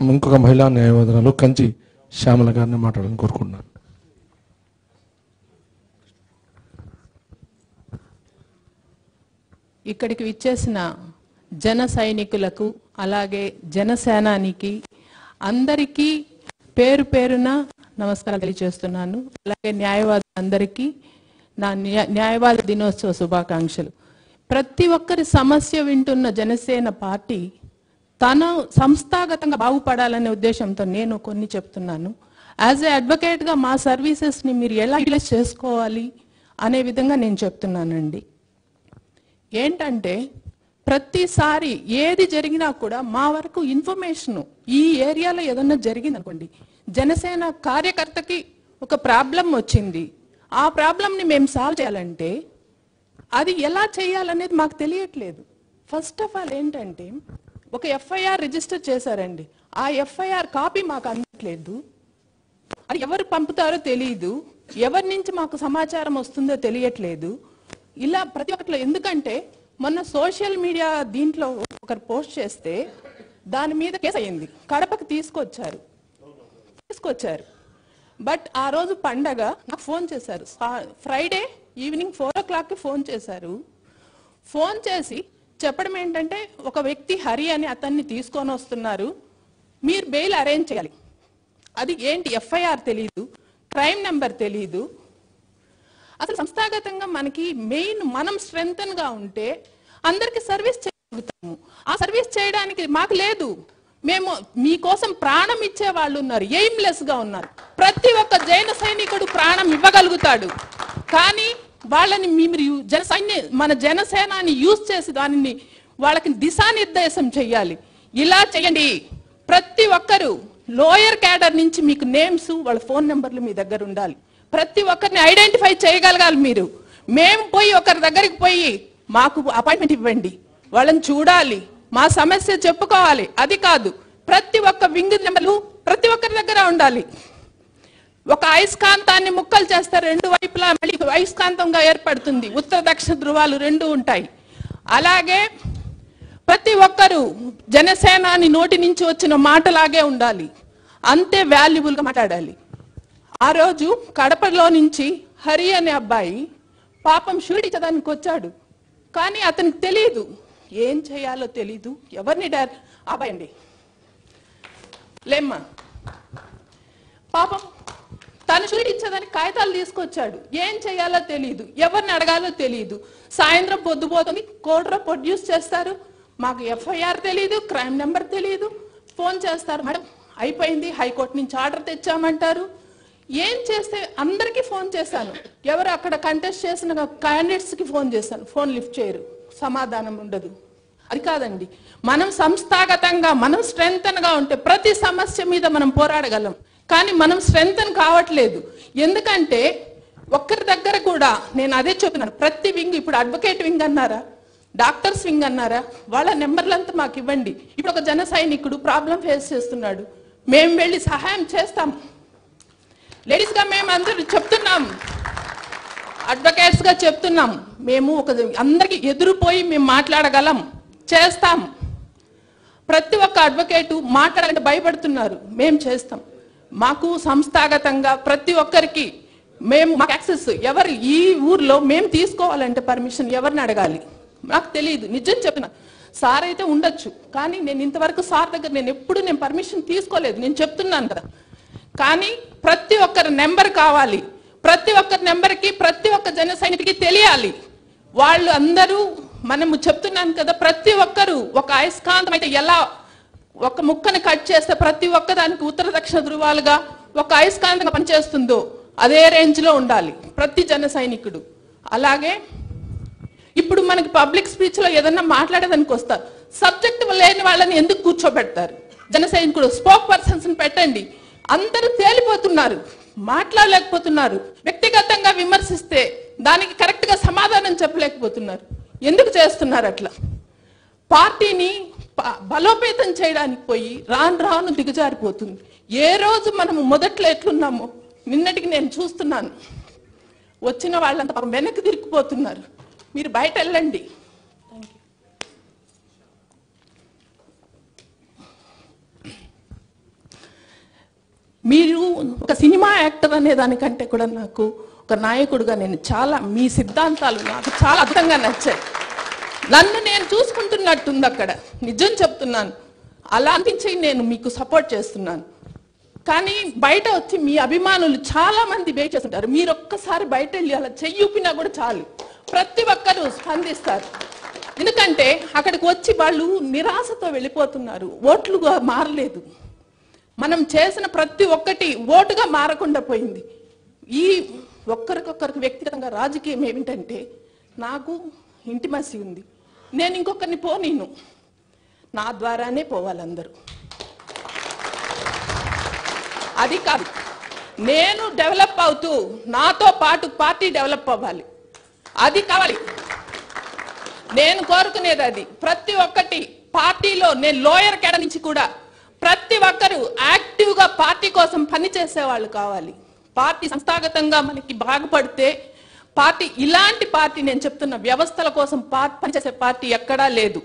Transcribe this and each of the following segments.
ఇంకొక మహిళా న్యాయవాదురాలు కంచి శ్యామల గారిని మాట్లాడాలని కోరుకుంటున్నాను. ఇక్కడికి విచ్చేసిన జన సైనికులకు అలాగే జనసేనానికి అందరికీ పేరు పేరున నమస్కారం తెలియజేస్తున్నాను. అలాగే న్యాయవాది అందరికీ నా న్యాయవాద దినోత్సవ శుభాకాంక్షలు. ప్రతి ఒక్కరి సమస్య వింటున్న జనసేన పార్టీ తను సంస్థాగతంగా బాగుపడాలనే ఉద్దేశంతో నేను కొన్ని చెప్తున్నాను. యాజ్ ఏ అడ్వకేట్గా మా సర్వీసెస్ని మీరు ఎలా యూటిలైజ్ చేసుకోవాలి అనే విధంగా నేను చెప్తున్నానండి. ఏంటంటే ప్రతిసారి ఏది జరిగినా కూడా మా వరకు ఇన్ఫర్మేషన్ ఈ ఏరియాలో ఏదన్నా జరిగింది అనుకోండి జనసేన కార్యకర్తకి ఒక ప్రాబ్లం వచ్చింది. ఆ ప్రాబ్లంని మేము సాల్వ్ చేయాలంటే అది ఎలా చేయాలనేది మాకు తెలియట్లేదు. ఫస్ట్ ఆఫ్ ఆల్ ఏంటంటే ఒక ఎఫ్ఐఆర్ రిజిస్టర్ చేశారండి. ఆ ఎఫ్ఐఆర్ కాపీ మాకు అందట్లేదు. అది ఎవరు పంపుతారో తెలియదు ఎవరి నుంచి మాకు సమాచారం వస్తుందో తెలియట్లేదు. ఇలా ప్రతి ఒక్కటిలో ఎందుకంటే మొన్న సోషల్ మీడియా దీంట్లో ఒకరు పోస్ట్ చేస్తే దాని మీద కేసు అయింది కడపకు తీసుకొచ్చారు. తీసుకొచ్చారు. బట్ ఆ రోజు పండగ నాకు ఫోన్ చేశారు. ఫ్రైడే ఈవినింగ్ ఫోర్ ఓ క్లాక్కి ఫోన్ చేశారు. ఫోన్ చేసి చెప్పడం ఏంటంటే ఒక వ్యక్తి హరి అని అతన్ని తీసుకొని వస్తున్నారు. మీరు బెయిల్ అరేంజ్ చేయాలి. అది ఏంటి? ఎఫ్ఐఆర్ తెలియదు క్రైమ్ నెంబర్ తెలియదు అసలు సంస్థాగతంగా మనకి మెయిన్ మనం స్ట్రెంగ్తన్గా ఉంటే అందరికి సర్వీస్ చేయగలుగుతాము. ఆ సర్వీస్ చేయడానికి మాకు లేదు. మేము మీకోసం ప్రాణం ఇచ్చే వాళ్ళు ఉన్నారు. ఎయిమ్లెస్గా ఉన్నారు. ప్రతి ఒక్క జైన సైనికుడు ప్రాణం ఇవ్వగలుగుతాడు. కానీ వాళ్ళని మీరు జనసైన్య జన సైన్య మన జనసేనాన్ని యూజ్ చేసి దానిని వాళ్ళకి దిశానిర్దేశం చెయ్యాలి. ఇలా చేయండి ప్రతి ఒక్కరు లోయర్ క్యాడర్ నుంచి మీకు నేమ్స్ వాళ్ళ ఫోన్ నెంబర్లు మీ దగ్గర ఉండాలి. ప్రతి ఒక్కరిని ఐడెంటిఫై చేయగలగాలి మీరు. మేము పోయి ఒకరి దగ్గరికి పోయి మాకు అపాయింట్మెంట్ ఇవ్వండి. వాళ్ళని చూడాలి. మా సమస్య చెప్పుకోవాలి. అది కాదు. ప్రతి ఒక్క వింగ్ నెంబర్లు ప్రతి ఒక్కరి దగ్గర ఉండాలి. ఒక అయస్కాంతాన్ని ముక్కలు చేస్తే రెండు వైపులా మళ్ళీ అయస్కాంతంగా ఏర్పడుతుంది. ఉత్తర దక్షిణ ధృవాలు రెండు ఉంటాయి. అలాగే ప్రతి ఒక్కరూ జనసేనాని నోటి నుంచి వచ్చిన మాటలాగే ఉండాలి. అంతే వాల్యుబుల్గా మాట్లాడాలి. ఆ రోజు కడపలో నుంచి హరి అనే అబ్బాయి పాపం షూరిటీ వచ్చాడు. కానీ అతనికి తెలియదు ఏం చేయాలో తెలీదు. ఎవరిని డైర్ అబ్బాయి అండి. లేమ్మా. పాపం తను కాగితాలు తీసుకొచ్చాడు. ఏం చేయాలో తెలియదు ఎవరిని అడగాలో తెలియదు సాయంత్రం పొద్దుపోతుంది కోర్టులో ప్రొడ్యూస్ చేస్తారు. మాకు ఎఫ్ఐఆర్ తెలియదు క్రైమ్ నెంబర్ తెలియదు ఫోన్ చేస్తారు. మేడం అయిపోయింది. హైకోర్టు నుంచి ఆర్డర్ తెచ్చామంటారు. ఏం చేస్తే అందరికీ ఫోన్ చేశాను. ఎవరు అక్కడ కంటెస్ట్ చేసిన క్యాండిడేట్స్కి కి ఫోన్ చేశాను. ఫోన్ లిఫ్ట్ చేయరు. సమాధానం ఉండదు. అది కాదండి. మనం సంస్థాగతంగా మనం స్ట్రెంగ్తన్గా ఉంటే ప్రతి సమస్య మీద మనం పోరాడగలం. కానీ మనం స్ట్రెంగ్తన్ కావట్లేదు. ఎందుకంటే ఒక్కరి దగ్గర కూడా నేను అదే చెప్తున్నాను ప్రతి వింగ్ ఇప్పుడు అడ్వకేట్ వింగ్ అన్నారా? డాక్టర్స్ వింగ్ అన్నారా? వాళ్ళ నెంబర్లంతా మాకు ఇవ్వండి. ఇప్పుడు ఒక జన సైనికుడు ప్రాబ్లం ఫేస్ చేస్తున్నాడు. మేము వెళ్ళి సహాయం చేస్తాం. లేడీస్గా మేము అందరూ చెప్తున్నాం. అడ్వకేట్స్గా చెప్తున్నాం. మేము ఒక అందరికి ఎదురుపోయి మేము మాట్లాడగలం. చేస్తాం. ప్రతి ఒక్క అడ్వకేటు మాట్లాడాలంటే భయపడుతున్నారు. మేము చేస్తాం. మాకు సంస్థాగతంగా ప్రతి ఒక్కరికి మేము మాకు యాక్సెస్ ఎవరు ఈ ఊర్లో మేము తీసుకోవాలంటే పర్మిషన్ ఎవరిని అడగాలి? నాకు తెలియదు నిజం చెప్పిన సార్ అయితే ఉండొచ్చు. కానీ నేను ఇంతవరకు సార్ దగ్గర నేను ఎప్పుడు నేను పర్మిషన్ తీసుకోలేదు. నేను చెప్తున్నాను కదా. కానీ ప్రతి ఒక్కరి నెంబర్ కావాలి. ప్రతి ఒక్కరి నెంబర్కి ప్రతి ఒక్క జన సైనికుడికి తెలియాలి. వాళ్ళు అందరూ మనము చెప్తున్నాను కదా ప్రతి ఒక్కరు ఒక అయస్కాంతం అయితే ఎలా ఒక ముక్కని కట్ చేస్తే ప్రతి ఒక్క దానికి ఉత్తర దక్షిణ ధృవాలుగా ఒక అయస్కాంతంగా పనిచేస్తుందో అదే రేంజ్లో ఉండాలి ప్రతి జన సైనికుడు. అలాగే ఇప్పుడు మనకి పబ్లిక్ స్పీచ్లో ఏదన్నా మాట్లాడేదానికి వస్తారు. సబ్జెక్ట్ లేని వాళ్ళని ఎందుకు కూర్చోబెడతారు? జన సైనికుడు స్పోక్ పర్సన్స్ పెట్టండి. అందరూ తేలిపోతున్నారు మాట్లాడలేకపోతున్నారు. వ్యక్తిగతంగా విమర్శిస్తే దానికి కరెక్ట్గా సమాధానం చెప్పలేకపోతున్నారు. ఎందుకు చేస్తున్నారు అట్లా? పార్టీని బలోపేతం చేయడానికి పోయి రాను రాను దిగజారిపోతుంది. ఏ రోజు మనము మొదట్లో ఎట్లున్నామో నిన్నటికి నేను చూస్తున్నాను. వచ్చిన వాళ్ళంతా పాపం వెనక్కి తిరిగిపోతున్నారు. మీరు బయట వెళ్ళండి. మీరు ఒక సినిమా యాక్టర్ అనే దానికంటే కూడా నాకు ఒక నాయకుడుగా నేను చాలా మీ సిద్ధాంతాలు నాకు చాలా అర్థంగా నచ్చాయి. నన్ను నేను చూసుకుంటున్నట్టుంది అక్కడ నిజం చెప్తున్నాను. అలా అనిపించి నేను మీకు సపోర్ట్ చేస్తున్నాను. కానీ బయట వచ్చి మీ అభిమానులు చాలా మంది వెయిట్ చేస్తుంటారు. మీరు ఒక్కసారి బయట వెళ్ళి అలా చెయ్యూపినా కూడా చాలు. ప్రతి ఒక్కరూ స్పందిస్తారు. ఎందుకంటే అక్కడికి వచ్చి వాళ్ళు నిరాశతో వెళ్ళిపోతున్నారు. ఓట్లుగా మారలేదు. మనం చేసిన ప్రతి ఒక్కటి ఓటుగా మారకుండా పోయింది. ఈ ఒక్కరికొక్కరికి వ్యక్తిగతంగా రాజకీయం ఏమిటంటే నాకు ఇంటిమసి ఉంది. నేను ఇంకొకరిని పోనీను నా ద్వారానే పోవాలి అందరూ అది కాదు. నేను డెవలప్ అవుతూ నాతో పాటు పార్టీ డెవలప్ అవ్వాలి. అది కావాలి. నేను కోరుకునేది అది. ప్రతి ఒక్కటి పార్టీలో నేను లోయర్ కెడ నుంచి కూడా ప్రతి ఒక్కరూ యాక్టివ్గా పార్టీ కోసం పనిచేసేవాళ్ళు కావాలి. పార్టీ సంస్థాగతంగా మనకి బాగుపడితే పార్టీ ఇలాంటి పార్టీ నేను చెప్తున్న వ్యవస్థల కోసం పార్టీ పనిచేసే పార్టీ ఎక్కడా లేదు.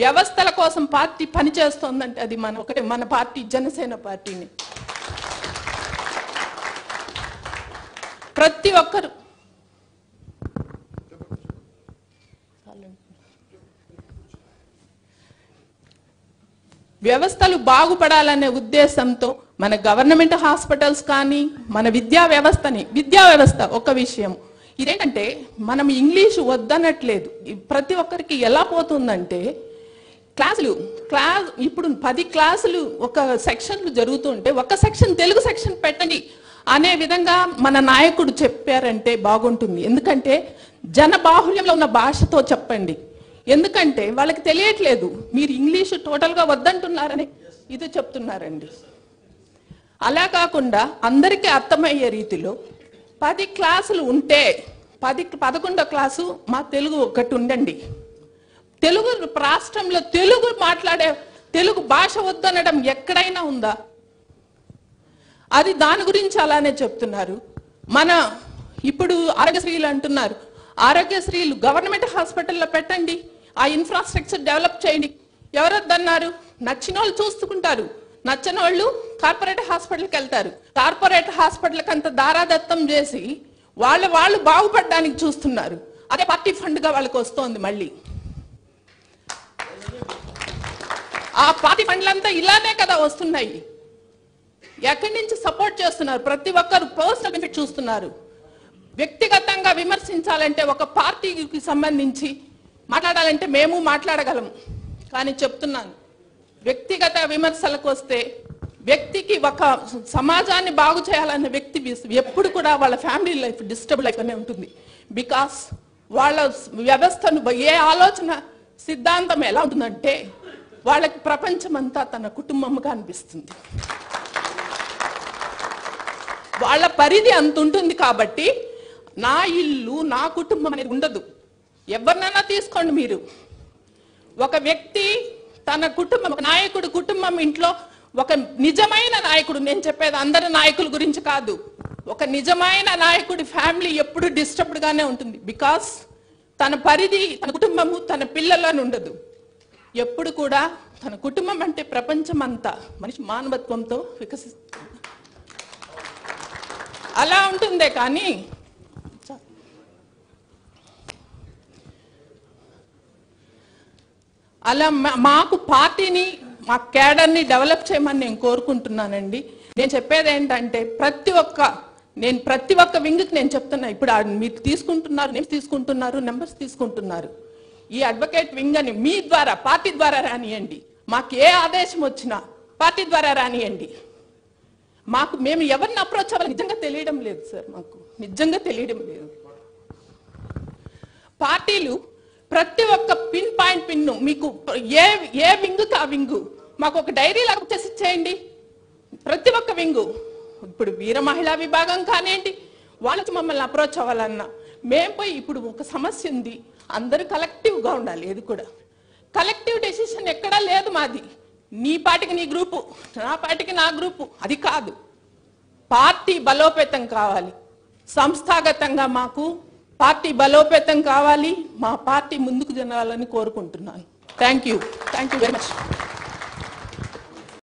వ్యవస్థల కోసం పార్టీ పనిచేస్తోందంటే అది మన ఒకటే మన పార్టీ జనసేన పార్టీని. ప్రతి ఒక్కరు వ్యవస్థలు బాగుపడాలనే ఉద్దేశంతో మన గవర్నమెంట్ హాస్పిటల్స్ కానీ మన విద్యా వ్యవస్థని విద్యా వ్యవస్థ ఒక విషయం. ఇదేంటంటే మనం ఇంగ్లీష్ వద్దనట్లేదు. ప్రతి ఒక్కరికి ఎలా పోతుందంటే క్లాసులు క్లాస్ ఇప్పుడు పది క్లాసులు ఒక సెక్షన్లు జరుగుతుంటే ఒక సెక్షన్ తెలుగు సెక్షన్ పెట్టండి. అనే విధంగా మన నాయకుడు చెప్పారంటే బాగుంటుంది. ఎందుకంటే జన బాహుళ్యంలో ఉన్న భాషతో చెప్పండి. ఎందుకంటే వాళ్ళకి తెలియట్లేదు మీరు ఇంగ్లీష్ టోటల్గా వద్దంటున్నారని ఇది చెప్తున్నారండి. అలా కాకుండా అందరికీ అర్థమయ్యే రీతిలో పది క్లాసులు ఉంటే పది పదకొండో క్లాసు మా తెలుగు ఒకటి ఉండండి. తెలుగు రాష్ట్రంలో తెలుగు మాట్లాడే తెలుగు భాష వద్దనడం ఎక్కడైనా ఉందా? అది దాని గురించి అలానే చెప్తున్నారు. మన ఇప్పుడు ఆరోగ్యశ్రీలు అంటున్నారు. ఆరోగ్యశ్రీలు గవర్నమెంట్ హాస్పిటల్లో పెట్టండి. ఆ ఇన్ఫ్రాస్ట్రక్చర్ డెవలప్ చేయండి. ఎవరొద్దన్నారు? నచ్చిన వాళ్ళు చూసుకుంటారు. నచ్చని వాళ్ళు కార్పొరేట్ హాస్పిటల్కి వెళ్తారు కార్పొరేట్ హాస్పిటల్కి అంత దారాదత్తం చేసి వాళ్ళ వాళ్ళు బాగుపడడానికి చూస్తున్నారు. అదే పార్టీ ఫండ్గా వాళ్ళకి వస్తోంది మళ్ళీ. ఆ పార్టీ ఫండ్లంతా ఇలానే కదా వస్తున్నాయి. ఎక్కడి నుంచి సపోర్ట్ చేస్తున్నారు? ప్రతి ఒక్కరు పర్సనల్ బెనిఫిట్ చూస్తున్నారు. వ్యక్తిగతంగా విమర్శించాలంటే ఒక పార్టీకి సంబంధించి మాట్లాడాలంటే మేము మాట్లాడగలం. కానీ చెప్తున్నాను వ్యక్తిగత విమర్శలకు వస్తే వ్యక్తికి ఒక సమాజాన్ని బాగు చేయాలన్న వ్యక్తి ఎప్పుడు కూడా వాళ్ళ ఫ్యామిలీ లైఫ్ డిస్టర్బ్ లైఫ్ అనే ఉంటుంది. బికాస్ వాళ్ళ వ్యవస్థను ఏ ఆలోచన సిద్ధాంతం ఎలా ఉంటుందంటే వాళ్ళకి ప్రపంచమంతా తన కుటుంబంగా అనిపిస్తుంది. వాళ్ళ పరిధి అంత ఉంటుంది కాబట్టి నా ఇల్లు నా కుటుంబం అనేది ఉండదు. ఎవరినైనా తీసుకోండి మీరు. ఒక వ్యక్తి తన కుటుంబం ఒక నాయకుడు కుటుంబం ఇంట్లో ఒక నిజమైన నాయకుడు నేను చెప్పేది అందరి నాయకుల గురించి కాదు. ఒక నిజమైన నాయకుడి ఫ్యామిలీ ఎప్పుడు డిస్టర్బ్డ్ గానే ఉంటుంది. బికాస్ తన పరిధి తన కుటుంబము తన పిల్లలని ఉండదు. ఎప్పుడు కూడా తన కుటుంబం అంటే ప్రపంచం అంతా మనిషి మానవత్వంతో వికసి అలా ఉంటుందే కానీ అలా మా- మాకు పార్టీని మా క్యాడర్ని డెవలప్ చేయమని నేను కోరుకుంటున్నానండి. నేను చెప్పేది ఏంటంటే ప్రతి ఒక్క నేను ప్రతి ఒక్క వింగ్కి నేను చెప్తున్నా ఇప్పుడు ఆ మీరు తీసుకుంటున్నారు నేను తీసుకుంటున్నారు నెంబర్స్ తీసుకుంటున్నారు. ఈ అడ్వకేట్ వింగ్ అని మీ ద్వారా పార్టీ ద్వారా రానియండి. మాకు ఏ ఆదేశం వచ్చినా పార్టీ ద్వారా రానియండి. మాకు మేము ఎవరిని అప్రోచ్ అవ్వాలి నిజంగా తెలియడం లేదు సార్ మాకు. నిజంగా తెలియడం లేదు. పార్టీలు ప్రతి ఒక్క పిన్ పాయింట్ పిన్ను మీకు ఏ ఏ వింగుకి ఆ వింగు? మాకు ఒక డైరీ లాగా చేసి ఇచ్చేయండి. ప్రతి ఒక్క వింగు. ఇప్పుడు వీర మహిళా విభాగం కానివ్వండి వాళ్ళకి మమ్మల్ని అప్రోచ్ అవ్వాలన్నా. మేము పోయి ఇప్పుడు ఒక సమస్య ఉంది. అందరూ కలెక్టివ్గా ఉండాలి ఏది కూడా. కలెక్టివ్ డెసిషన్ ఎక్కడా లేదు మాది. నీ పాటికి నీ గ్రూపు నా పాటికి నా గ్రూపు. అది కాదు. పార్టీ బలోపేతం కావాలి. సంస్థాగతంగా మాకు పార్టీ బలోపేతం కావాలి. మా పార్టీ ముందుకు జనాలని కోరుకుంటున్నాను thank you thank you very much